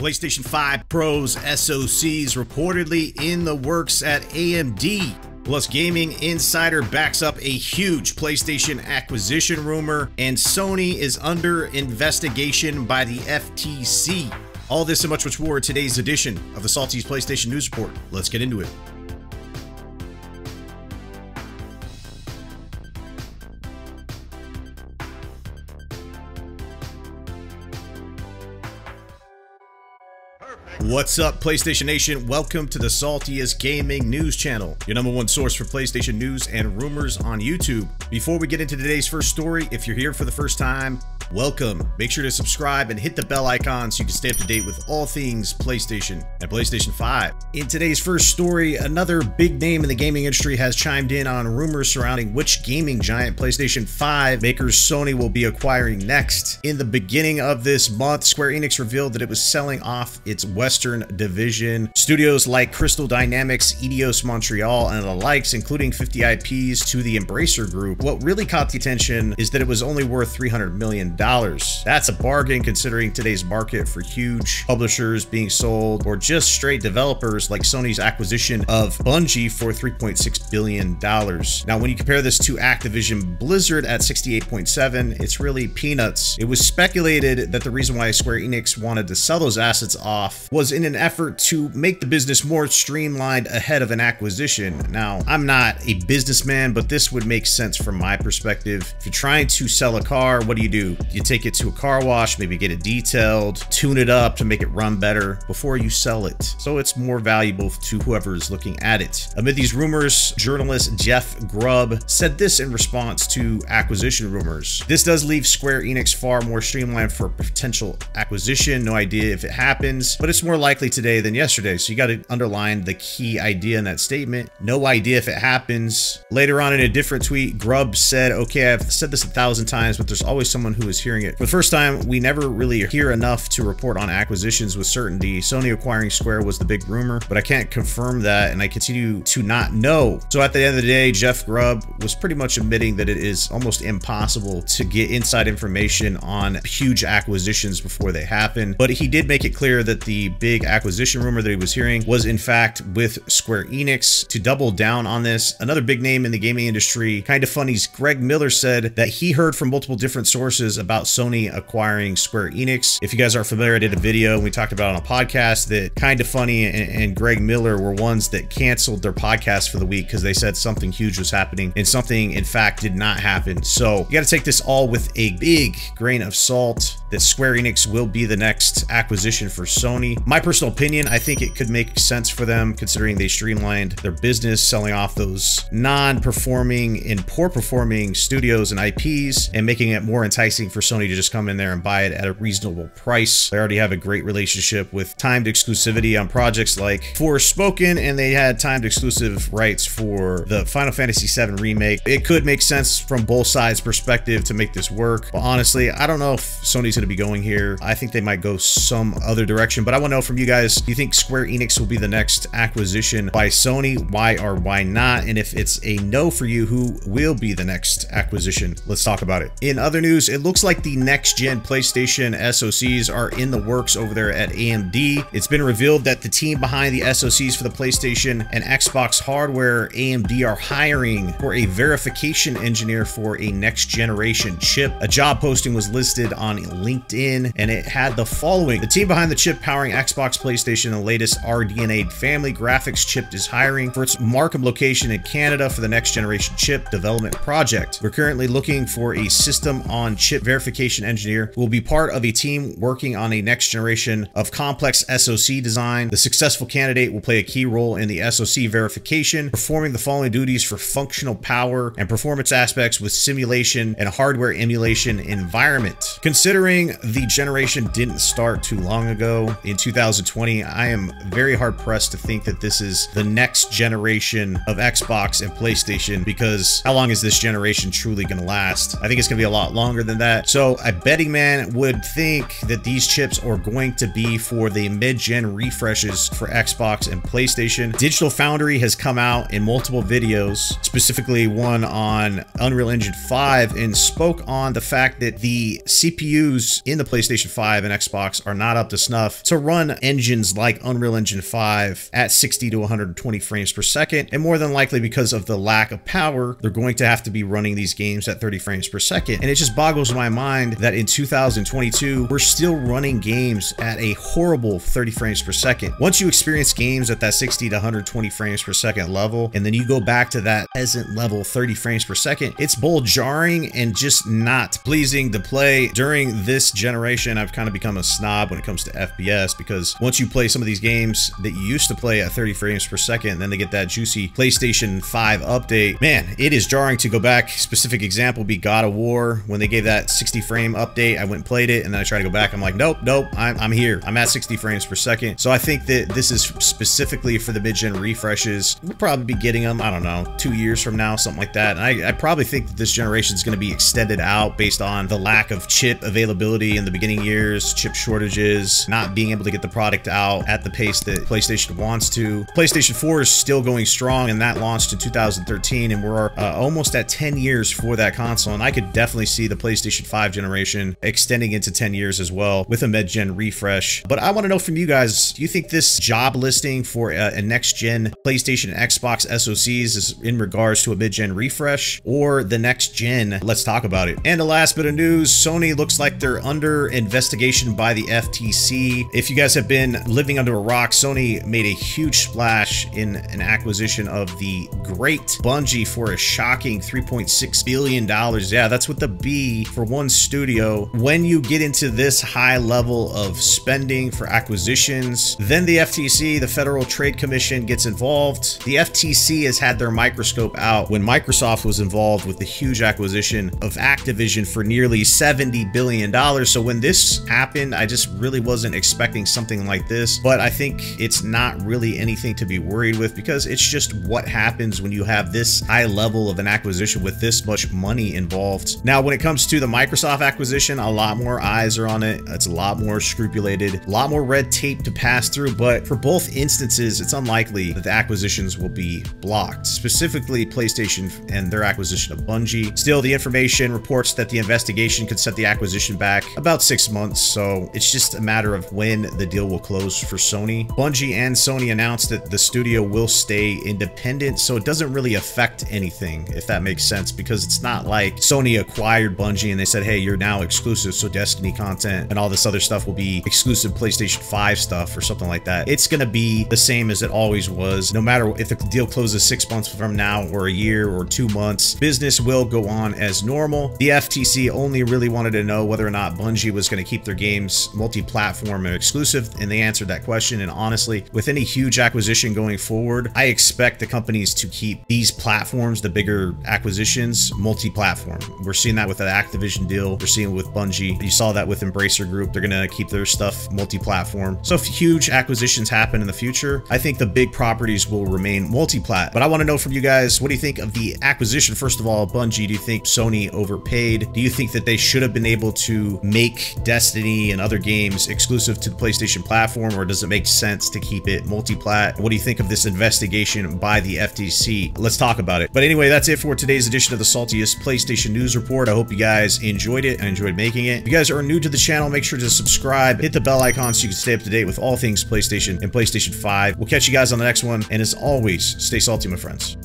PlayStation 5 Pro's SoCs reportedly in the works at AMD. Plus, Gaming Insider backs up a huge PlayStation acquisition rumor, and Sony is under investigation by the FTC. All this and much, much more in today's edition of the Saltiest PlayStation News Report. Let's get into it. What's up, PlayStation Nation? Welcome to the Saltiest Gaming News Channel, your number one source for PlayStation news and rumors on YouTube. Before we get into today's first story, if you're here for the first time, welcome. Make sure to subscribe and hit the bell icon so you can stay up to date with all things PlayStation and PlayStation 5. In today's first story, another big name in the gaming industry has chimed in on rumors surrounding which gaming giant PlayStation 5 makers Sony will be acquiring next. In the beginning of this month, Square Enix revealed that it was selling off its Western division. Studios like Crystal Dynamics, Eidos Montreal, and the likes, including 50 IPs to the Embracer Group. What really caught the attention is that it was only worth $300 million. That's a bargain considering today's market for huge publishers being sold or just straight developers like Sony's acquisition of Bungie for $3.6 billion. Now, when you compare this to Activision Blizzard at 68.7, it's really peanuts. It was speculated that the reason why Square Enix wanted to sell those assets off was in an effort to make the business more streamlined ahead of an acquisition. Now, I'm not a businessman, but this would make sense from my perspective. If you're trying to sell a car, what do you do? You take it to a car wash, maybe get it detailed, tune it up to make it run better before you sell it. So it's more valuable to whoever is looking at it. Amid these rumors, journalist Jeff Grubb said this in response to acquisition rumors. This does leave Square Enix far more streamlined for potential acquisition. No idea if it happens, but it's more likely today than yesterday. So you got to underline the key idea in that statement. No idea if it happens. Later on in a different tweet, Grubb said, okay, I've said this a thousand times, but there's always someone who is hearing it. For the first time, we never really hear enough to report on acquisitions with certainty. Sony acquiring Square was the big rumor, but I can't confirm that, and I continue to not know. So at the end of the day, Jeff Grubb was pretty much admitting that it is almost impossible to get inside information on huge acquisitions before they happen. But he did make it clear that the big acquisition rumor that he was hearing was in fact with Square Enix. To double down on this, another big name in the gaming industry, Kinda Funny's Greg Miller said that he heard from multiple different sources about Sony acquiring Square Enix. If you guys aren't familiar, I did a video we talked about on a podcast that Kinda Funny and, and Greg Miller were ones that canceled their podcast for the week because they said something huge was happening and something in fact did not happen. So you got to take this all with a big grain of salt that Square Enix will be the next acquisition for Sony. My personal opinion, I think it could make sense for them considering they streamlined their business, selling off those non-performing and poor performing studios and IPs and making it more enticing for Sony to just come in there and buy it at a reasonable price. They already have a great relationship with timed exclusivity on projects like Forspoken and they had timed exclusive rights for the Final Fantasy VII remake. It could make sense from both sides perspective to make this work. But honestly, I don't know if Sony's to be going here. I think they might go some other direction, but I want to know from you guys, do you think Square Enix will be the next acquisition by Sony? Why or why not? And if it's a no for you, who will be the next acquisition? Let's talk about it. In other news, it looks like the next gen PlayStation SoCs are in the works over there at AMD. It's been revealed that the team behind the SoCs for the PlayStation and Xbox hardware, AMD, are hiring for a verification engineer for a next generation chip. A job posting was listed on LinkedIn and it had the following. The team behind the chip powering Xbox, PlayStation, and the latest RDNA family graphics chip is hiring for its Markham location in Canada for the next generation chip development project. We're currently looking for a system on chip verification engineer who will be part of a team working on a next generation of complex SoC design. The successful candidate will play a key role in the SoC verification, performing the following duties for functional power and performance aspects with simulation and hardware emulation environment. Considering the generation didn't start too long ago in 2020, I am very hard pressed to think that this is the next generation of Xbox and PlayStation because how long is this generation truly going to last? I think it's going to be a lot longer than that. So a betting man would think that these chips are going to be for the mid-gen refreshes for Xbox and PlayStation. Digital Foundry has come out in multiple videos, specifically one on Unreal Engine 5 and spoke on the fact that the CPUs in the PlayStation 5 and Xbox are not up to snuff to run engines like Unreal Engine 5 at 60 to 120 frames per second. And more than likely because of the lack of power, they're going to have to be running these games at 30 frames per second. And it just boggles my mind that in 2022, we're still running games at a horrible 30 frames per second. Once you experience games at that 60 to 120 frames per second level, and then you go back to that peasant level 30 frames per second, it's both jarring and just not pleasing to play. During this generation, I've kind of become a snob when it comes to FPS because once you play some of these games that you used to play at 30 frames per second, then they get that juicy PlayStation 5 update. Man, it is jarring to go back. Specific example be God of War. When they gave that 60 frame update, I went and played it, and then I try to go back. I'm like, nope, nope, I'm, I'm here. I'm at 60 frames per second. So I think that this is specifically for the mid-gen refreshes. We'll probably be getting them, I don't know, two years from now, something like that. And I, I probably think that this generation is going to be extended out based on the lack of chip availability in the beginning years, chip shortages, not being able to get the product out at the pace that PlayStation wants to. PlayStation 4 is still going strong, and that launched in 2013, and we're uh, almost at 10 years for that console. And I could definitely see the PlayStation 5 generation extending into 10 years as well with a mid-gen refresh. But I want to know from you guys, do you think this job listing for a, a next-gen PlayStation and Xbox SoCs is in regards to a mid-gen refresh or the next gen? Let's talk about it. And the last bit of news, Sony looks like they're under investigation by the FTC. If you guys have been living under a rock, Sony made a huge splash in an acquisition of the great Bungie for a shocking $3.6 billion. Yeah, that's with the B for one studio. When you get into this high level of spending for acquisitions, then the FTC, the Federal Trade Commission, gets involved. The FTC has had their microscope out when Microsoft was involved with the huge acquisition of Activision for nearly $70 billion. So when this happened, I just really wasn't expecting something like this. But I think it's not really anything to be worried with because it's just what happens when you have this high level of an acquisition with this much money involved. Now, when it comes to the Microsoft acquisition, a lot more eyes are on it. It's a lot more scrupulated, a lot more red tape to pass through. But for both instances, it's unlikely that the acquisitions will be blocked, specifically PlayStation and their acquisition of Bungie. Still, the information reports that the investigation could set the acquisition back about six months. So it's just a matter of when the deal will close for Sony. Bungie and Sony announced that the studio will stay independent, so it doesn't really affect anything, if that makes sense, because it's not like Sony acquired Bungie and they said, hey, you're now exclusive, so Destiny content and all this other stuff will be exclusive PlayStation 5 stuff or something like that. It's going to be the same as it always was. No matter if the deal closes six months from now or a year or two months, business will go on as normal. The FTC only really wanted to know whether or not Bungie was going to keep their games multi-platform and exclusive, and they answered that question. And honestly, with any huge acquisition going forward, I expect the companies to keep these platforms, the bigger acquisitions, multi-platform. We're seeing that with the Activision deal. We're seeing it with Bungie. You saw that with Embracer Group. They're going to keep their stuff multi-platform. So if huge acquisitions happen in the future, I think the big properties will remain multi-plat. But I want to know from you guys, what do you think of the acquisition? First of all, Bungie, do you think Sony overpaid? Do you think that they should have been able make Destiny and other games exclusive to the PlayStation platform, or does it make sense to keep it multi-plat? What do you think of this investigation by the FTC? Let's talk about it. But anyway, that's it for today's edition of the Saltiest PlayStation News Report. I hope you guys enjoyed it. I enjoyed making it. If you guys are new to the channel, make sure to subscribe, hit the bell icon so you can stay up to date with all things PlayStation and PlayStation 5. We'll catch you guys on the next one. And as always, stay salty, my friends.